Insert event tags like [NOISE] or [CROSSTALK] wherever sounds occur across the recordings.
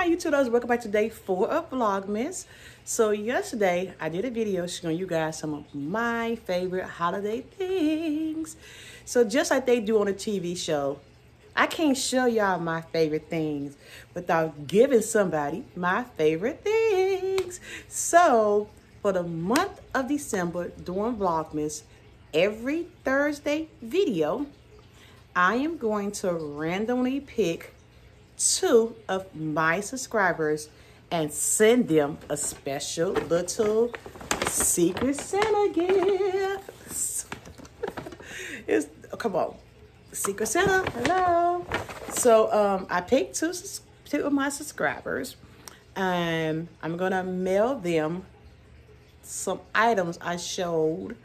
my YouTubers, welcome back to day four of Vlogmas. So yesterday I did a video showing you guys some of my favorite holiday things. So just like they do on a TV show, I can't show y'all my favorite things without giving somebody my favorite things. So for the month of December during Vlogmas, every Thursday video, I am going to randomly pick two of my subscribers and send them a special little Secret Santa gift. [LAUGHS] it's, oh, come on. Secret Santa, hello. So um, I picked two, two of my subscribers and I'm gonna mail them some items I showed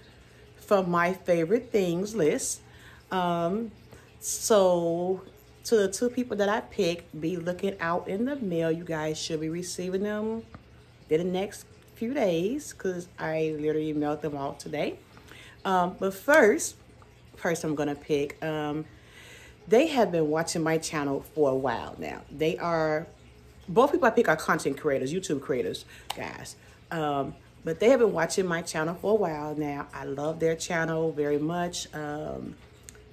from my favorite things list. Um, so to the two people that I picked, be looking out in the mail. You guys should be receiving them in the next few days because I literally mailed them out today. Um, but first, first I'm going to pick, um, they have been watching my channel for a while now. They are, both people I pick are content creators, YouTube creators, guys. Um, but they have been watching my channel for a while now. I love their channel very much. Um,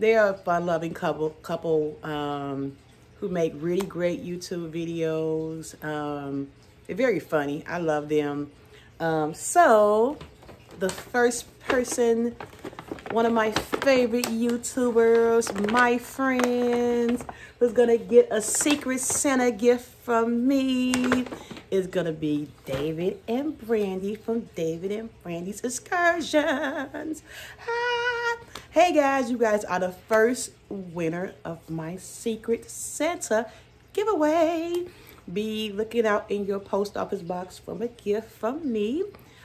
they are a fun-loving couple, couple um, who make really great YouTube videos. Um, they're very funny. I love them. Um, so, the first person, one of my favorite YouTubers, my friends, who's gonna get a Secret Santa gift from me is gonna be David and Brandy from David and Brandy's Excursions. Hi. Hey guys, you guys are the first winner of my Secret Santa giveaway. Be looking out in your post office box from a gift from me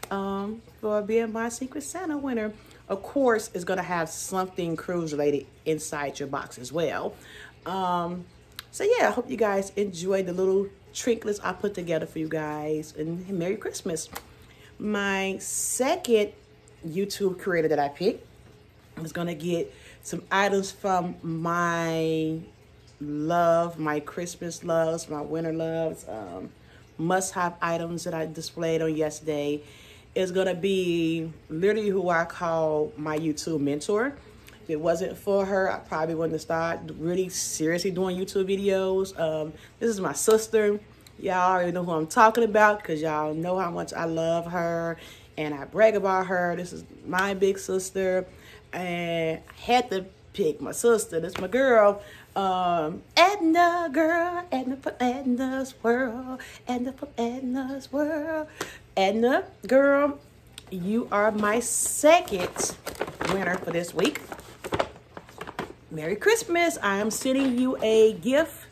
um, for being my Secret Santa winner. Of course, it's going to have something cruise related inside your box as well. Um, so yeah, I hope you guys enjoyed the little trinkets I put together for you guys. And Merry Christmas. My second YouTube creator that I picked is going to get some items from my love, my Christmas loves, my winter loves, um, must-have items that I displayed on yesterday. Is going to be literally who I call my YouTube mentor. If it wasn't for her, I probably wouldn't have started really seriously doing YouTube videos. Um, this is my sister. Y'all already know who I'm talking about because y'all know how much I love her and I brag about her. This is my big sister. And I had to pick my sister. That's my girl. Um, Edna, girl. Edna from Edna's world. Edna from Edna's world. Edna, girl, you are my second winner for this week. Merry Christmas. I am sending you a gift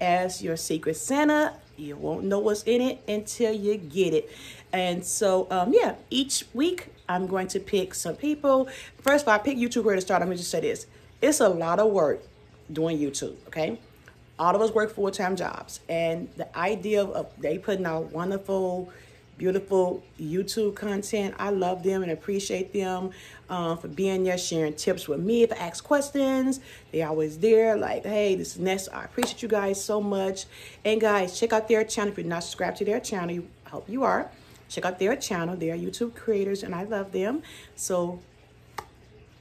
as your Secret Santa. You won't know what's in it until you get it. And so, um, yeah, each week I'm going to pick some people. First of all, I pick YouTube where to start. Let me just say this. It's a lot of work doing YouTube, okay? All of us work full-time jobs. And the idea of they putting out wonderful beautiful YouTube content. I love them and appreciate them um, for being there, sharing tips with me. If I ask questions, they always there. Like, hey, this is Ness. I appreciate you guys so much. And guys, check out their channel. If you're not subscribed to their channel, I hope you are. Check out their channel. They are YouTube creators and I love them. So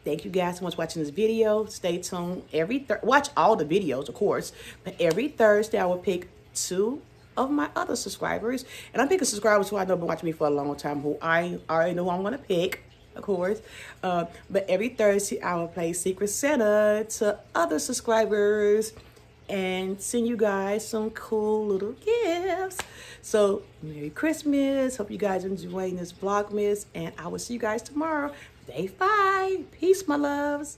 Thank you guys so much for watching this video. Stay tuned. Every Watch all the videos, of course. But every Thursday, I will pick two of my other subscribers. And I'm picking subscribers who I know been watching me for a long time, who I already know I'm going to pick, of course. Uh, but every Thursday, I will play Secret Santa to other subscribers and send you guys some cool little gifts. So, Merry Christmas. Hope you guys are enjoying this Vlogmas. And I will see you guys tomorrow, day five. Peace, my loves.